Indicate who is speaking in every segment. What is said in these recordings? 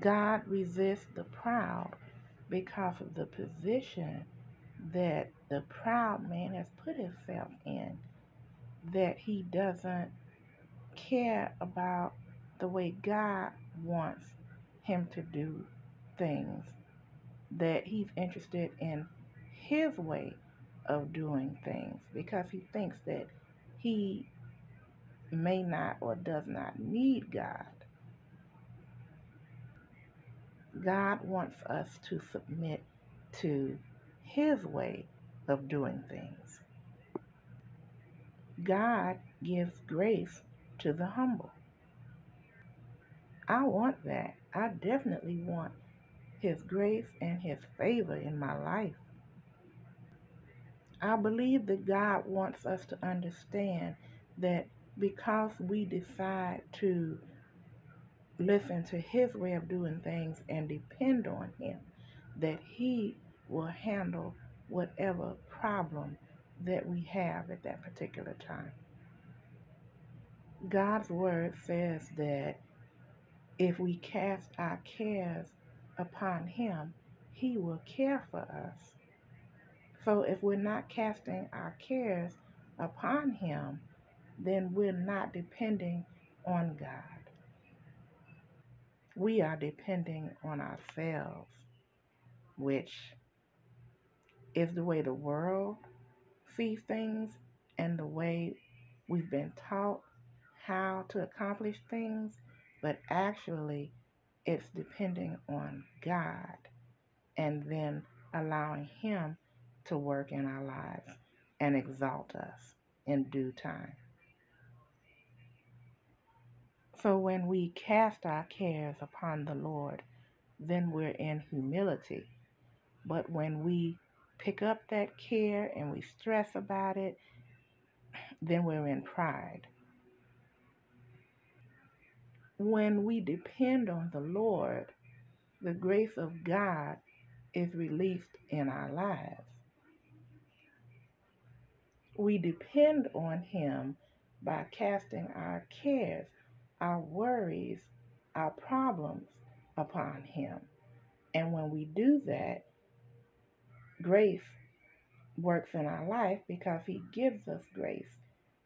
Speaker 1: God resists the proud because of the position that the proud man has put himself in, that he doesn't care about the way God wants him to do things, that he's interested in his way of doing things because he thinks that he may not or does not need God. God wants us to submit to his way of doing things. God gives grace to the humble. I want that. I definitely want his grace and his favor in my life. I believe that God wants us to understand that because we decide to listen to his way of doing things and depend on him, that he will handle whatever problem that we have at that particular time. God's word says that if we cast our cares upon him, he will care for us. So if we're not casting our cares upon Him, then we're not depending on God. We are depending on ourselves, which is the way the world sees things and the way we've been taught how to accomplish things, but actually it's depending on God and then allowing Him to work in our lives and exalt us in due time. So when we cast our cares upon the Lord, then we're in humility. But when we pick up that care and we stress about it, then we're in pride. When we depend on the Lord, the grace of God is released in our lives. We depend on Him by casting our cares, our worries, our problems upon Him. And when we do that, grace works in our life because He gives us grace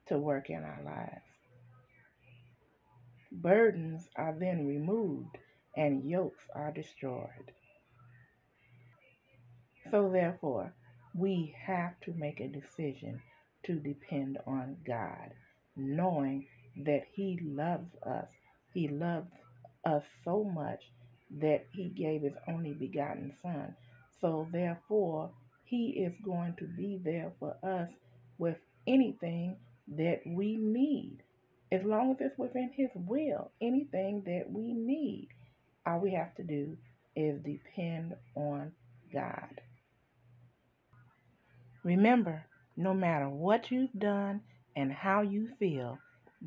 Speaker 1: to work in our lives. Burdens are then removed and yokes are destroyed. So, therefore, we have to make a decision to depend on God, knowing that He loves us. He loves us so much that He gave His only begotten Son. So, therefore, He is going to be there for us with anything that we need. As long as it's within His will, anything that we need, all we have to do is depend on God. Remember, no matter what you've done and how you feel,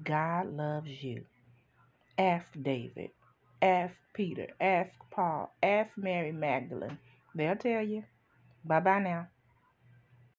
Speaker 1: God loves you. Ask David, ask Peter, ask Paul, ask Mary Magdalene. They'll tell you. Bye bye now.